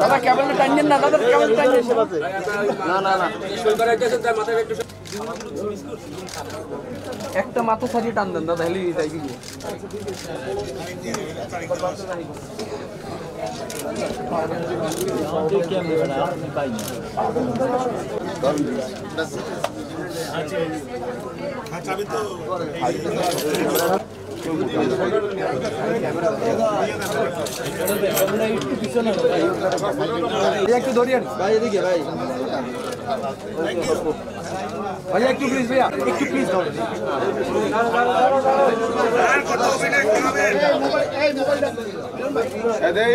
দাদা কেবল টাইনেন না? দাদা কেবল টাইনেন না না না। একটা মাথা সারিয়ে টান দেন দাদা হেলি যাই গিয়ে। ভাই একটু ধরিয়েন। ভাই এদিকে ভাই। ভাইয়া একটু প্লিজ ভাইয়া একটু প্লিজ ধরেন। ভাই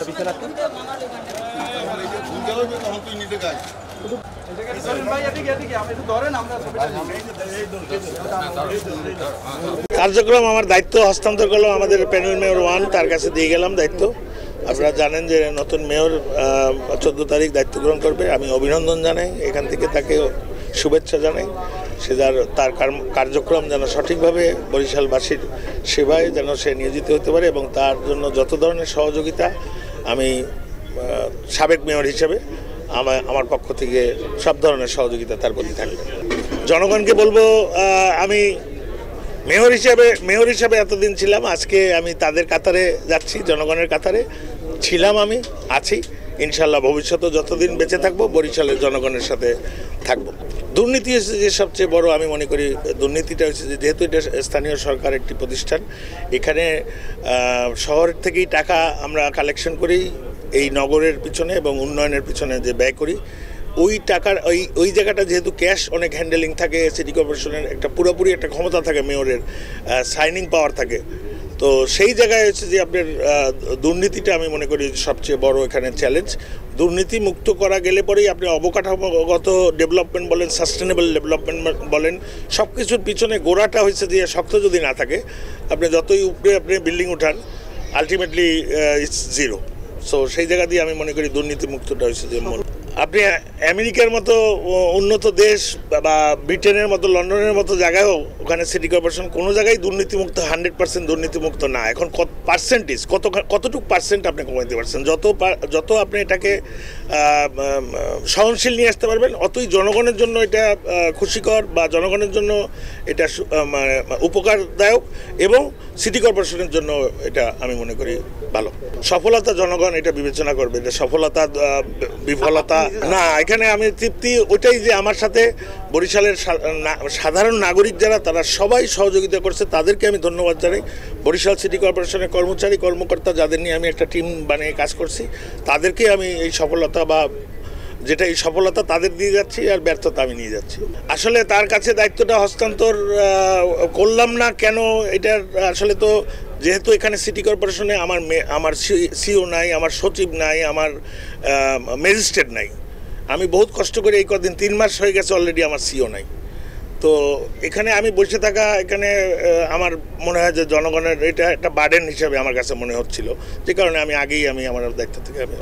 এদিকে আপনি একটু ধরেন আমরা কার্যক্রম আমার দায়িত্ব হস্তান্তর করলাম আমাদের প্যানেল মেয়র ওয়ান, তার কাছে দিয়ে গেলাম দায়িত্ব। আপনারা জানেন যে নতুন মেয়র চোদ্দ তারিখ দায়িত্ব গ্রহণ করবে। আমি অভিনন্দন জানাই এখান থেকে, তাকে শুভেচ্ছা জানাই। সে যার, তার কার্যক্রম যেন সঠিকভাবে বরিশালবাসীর সেবায় যেন সে নিয়োজিত হতে পারে এবং তার জন্য যত ধরনের সহযোগিতা আমি সাবেক মেয়র হিসেবে আমার আমার পক্ষ থেকে সব ধরনের সহযোগিতা তার প্রতি থাকবে। জনগণকে বলব আমি মেয়র হিসাবে মেয়র হিসাবে এতদিন ছিলাম, আজকে আমি তাদের কাতারে যাচ্ছি, জনগণের কাতারে ছিলাম আমি, আছি। ইনশাল্লাহ ভবিষ্যতে যতদিন বেঁচে থাকব, বরিশালের জনগণের সাথে থাকব। দুর্নীতি হচ্ছে যে সবচেয়ে বড়, আমি মনে করি, দুর্নীতিটা হচ্ছে যে যেহেতু এটা স্থানীয় সরকার একটি প্রতিষ্ঠান, এখানে শহর থেকেই টাকা আমরা কালেকশন করি এই নগরের পিছনে এবং উন্নয়নের পিছনে যে ব্যয় করি, ওই টাকার, ওই ওই জায়গাটা যেহেতু ক্যাশ অনেক হ্যান্ডেলিং থাকে সিটি কর্পোরেশনের একটা পুরোপুরি একটা ক্ষমতা থাকে মেয়রের সাইনিং পাওয়ার থাকে। তো সেই জায়গায় হচ্ছে যে আপনার দুর্নীতিটা আমি মনে করি সবচেয়ে বড় এখানে চ্যালেঞ্জ দুর্নীতি মুক্ত করা গেলে পরেই আপনি অবকাঠামোগত ডেভেলপমেন্ট বলেন সাস্টেনেবল ডেভেলপমেন্ট বলেন সব কিছুর পিছনে গোড়াটা হচ্ছে যে শক্ত যদি না থাকে, আপনি যতই উপরে আপনি বিল্ডিং উঠান আলটিমেটলি ইটস জিরো সো সেই জায়গা দিয়ে আমি মনে করি দুর্নীতি মুক্তটা হয়েছে যে মূল। আপনি আমেরিকার মতো উন্নত দেশ বা- ব্রিটেনের মতো, লন্ডনের মতো জায়গায়ও ওখানে সিটি কর্পোরেশন কোনো জায়গায় দুর্নীতিমুক্ত হান্ড্রেড পার্সেন্ট দুর্নীতিমুক্ত না। এখন কত পার্সেন্টেজ কত কতটুকু পার্সেন্ট আপনি কমাইতে পারছেন? যত যত আপনি এটাকে সহনশীল নিয়ে আসতে পারবেন, অতই জনগণের জন্য এটা খুশিকর বা জনগণের জন্য এটা মানে উপকারদায়ক এবং সিটি কর্পোরেশনের জন্য এটা আমি মনে করি ভালো। সফলতা জনগণ এটা বিবেচনা করবে যে সফলতা বিফলতা না এখানে আমি তৃপ্তি, ওইটাই যে আমার সাথে বরিশালের সাধারণ নাগরিক যারা, তারা সবাই সহযোগিতা করছে, তাদেরকে আমি ধন্যবাদ জানাই। বরিশাল সিটি কর্পোরেশনের কর্মচারী, কর্মকর্তা যাদের নিয়ে আমি একটা টিম বানিয়ে কাজ করছি, তাদেরকে আমি এই সফলতা বা যেটা এই সফলতা তাদের দিয়ে যাচ্ছি আর ব্যর্থতা আমি নিয়ে যাচ্ছি। আসলে তার কাছে দায়িত্বটা হস্তান্তর করলাম না কেন, এটার আসলে তো যেহেতু এখানে সিটি কর্পোরেশনে আমার আমার সিও নাই, আমার সচিব নাই, আমার ম্যাজিস্ট্রেট নাই। আমি বহুত কষ্ট করে এই কদিন তিন মাস হয়ে গেছে অলরেডি আমার সিও নাই। তো এখানে আমি বসে থাকা, এখানে আমার মনে হয় যে জনগণের এটা একটা বার্ডেন হিসাবে আমার কাছে মনে হচ্ছিল। যে কারণে আমি আগেই আমি আমার দায়িত্ব থেকে আমি